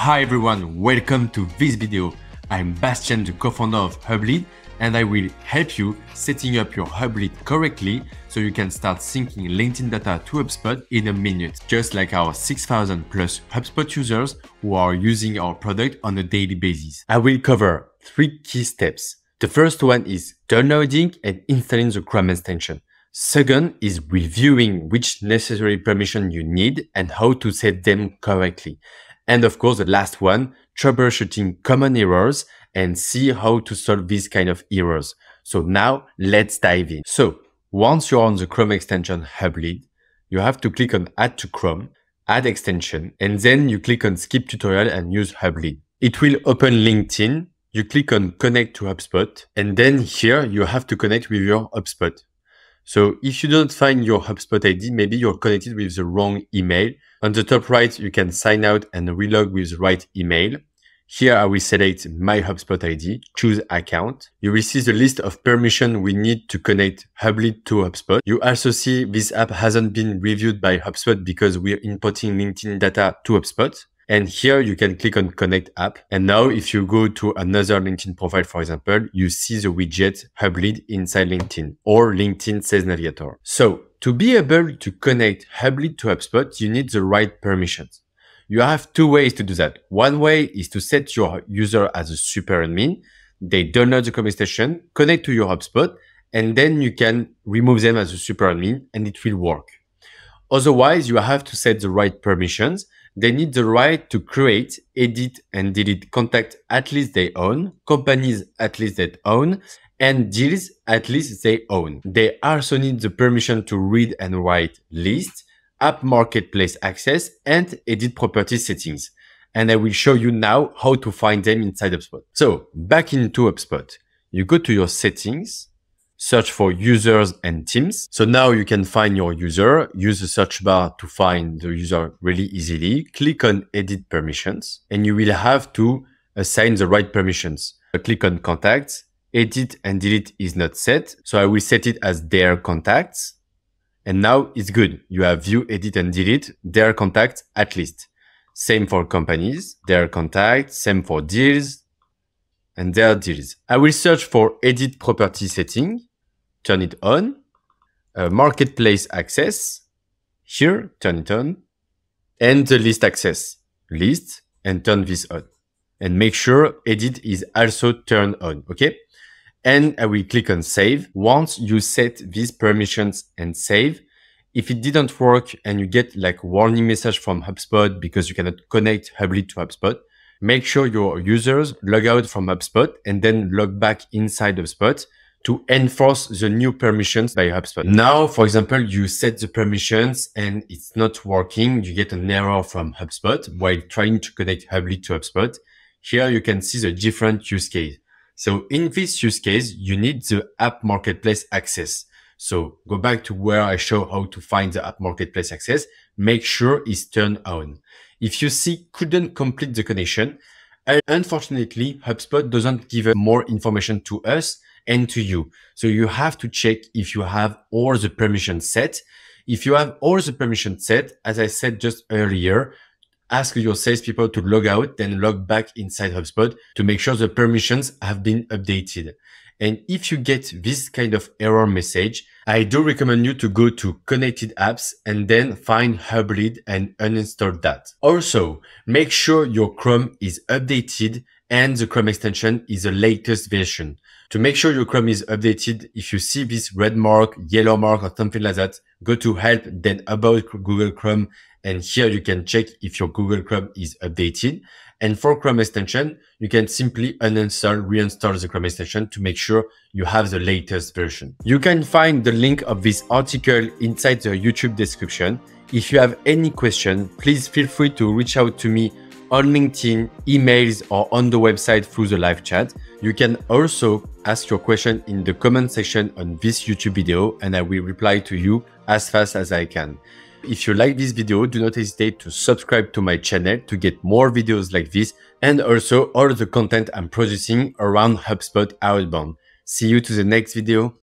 Hi everyone, welcome to this video. I'm Bastien, the co-founder of Hublead, and I will help you setting up your Hublead correctly so you can start syncing LinkedIn data to HubSpot in a minute, just like our 6,000 plus HubSpot users who are using our product on a daily basis. I will cover three key steps. The first one is downloading and installing the Chrome extension. Second is reviewing which necessary permission you need and how to set them correctly. And of course, the last one, troubleshooting common errors and see how to solve these kind of errors. So now let's dive in. So once you're on the Chrome extension Hublead, you have to click on add to Chrome, add extension, and then you click on skip tutorial and use Hublead. It will open LinkedIn. You click on connect to HubSpot, and then here you have to connect with your HubSpot. So if you don't find your HubSpot ID, maybe you're connected with the wrong email. On the top right, you can sign out and relog with the right email. Here I will select my HubSpot ID, choose account. You will see the list of permission we need to connect Hublead to HubSpot. You also see this app hasn't been reviewed by HubSpot because we're importing LinkedIn data to HubSpot. And here you can click on connect app. And now if you go to another LinkedIn profile, for example, you see the widget Hublead inside LinkedIn or LinkedIn Sales Navigator. So to be able to connect Hublead to HubSpot, you need the right permissions. You have two ways to do that. One way is to set your user as a super admin. They download the conversation, connect to your HubSpot, and then you can remove them as a super admin and it will work. Otherwise, you have to set the right permissions they need the right to create, edit, and delete contact at least they own, companies at least they own, and deals at least they own. They also need the permission to read and write lists, app marketplace access, and edit property settings. And I will show you now how to find them inside HubSpot. So back into HubSpot, you go to your settings, search for users and teams. So now you can find your user, use the search bar to find the user really easily, click on edit permissions, and you will have to assign the right permissions. click on contacts, edit and delete is not set. So I will set it as their contacts. And now it's good. You have view, edit and delete their contacts at least. Same for companies, their contacts, same for deals, and their deals. I will search for edit property setting turn it on. Uh, marketplace access, here, turn it on. And the list access, list, and turn this on. And make sure edit is also turned on, okay? And I will click on save. Once you set these permissions and save, if it didn't work and you get like warning message from HubSpot because you cannot connect Hublead to HubSpot, make sure your users log out from HubSpot and then log back inside HubSpot to enforce the new permissions by HubSpot. Now, for example, you set the permissions and it's not working. You get an error from HubSpot while trying to connect Hublead to HubSpot. Here you can see the different use case. So in this use case, you need the app marketplace access. So go back to where I show how to find the app marketplace access. Make sure it's turned on. If you see couldn't complete the connection, unfortunately, HubSpot doesn't give more information to us and to you. So you have to check if you have all the permissions set. If you have all the permissions set, as I said just earlier, ask your salespeople to log out, then log back inside HubSpot to make sure the permissions have been updated. And if you get this kind of error message, I do recommend you to go to connected apps and then find Hublead and uninstall that. Also, make sure your Chrome is updated and the Chrome extension is the latest version. To make sure your Chrome is updated, if you see this red mark, yellow mark, or something like that, go to help, then about Google Chrome. And here you can check if your Google Chrome is updated. And for Chrome extension, you can simply uninstall, reinstall the Chrome extension to make sure you have the latest version. You can find the link of this article inside the YouTube description. If you have any question, please feel free to reach out to me on LinkedIn, emails, or on the website through the live chat. You can also ask your question in the comment section on this YouTube video and I will reply to you as fast as I can. If you like this video, do not hesitate to subscribe to my channel to get more videos like this and also all the content I'm producing around HubSpot Outbound. See you to the next video.